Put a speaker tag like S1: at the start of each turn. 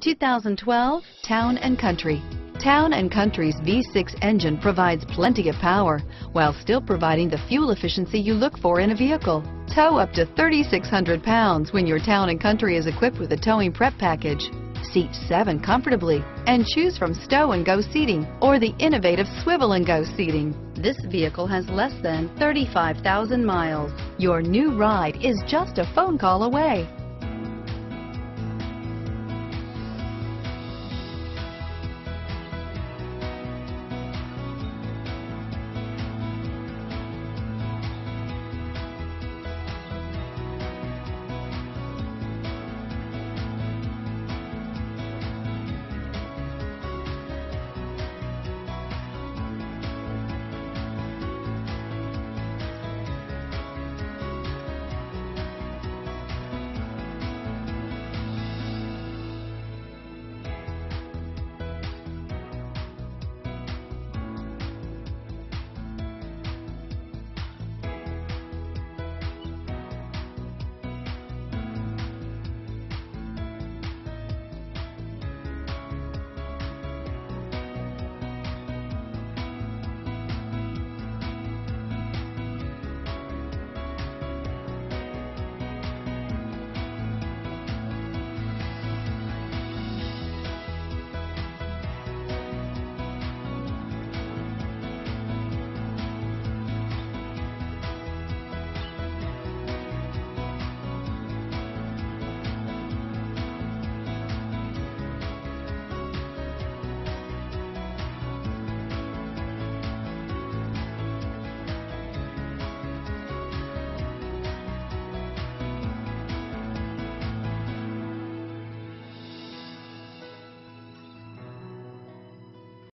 S1: 2012 Town & Country. Town & Country's V6 engine provides plenty of power while still providing the fuel efficiency you look for in a vehicle. Tow up to 3,600 pounds when your Town & Country is equipped with a towing prep package. Seat seven comfortably and choose from stow and go seating or the innovative swivel and go seating. This vehicle has less than 35,000 miles. Your new ride is just a phone call away.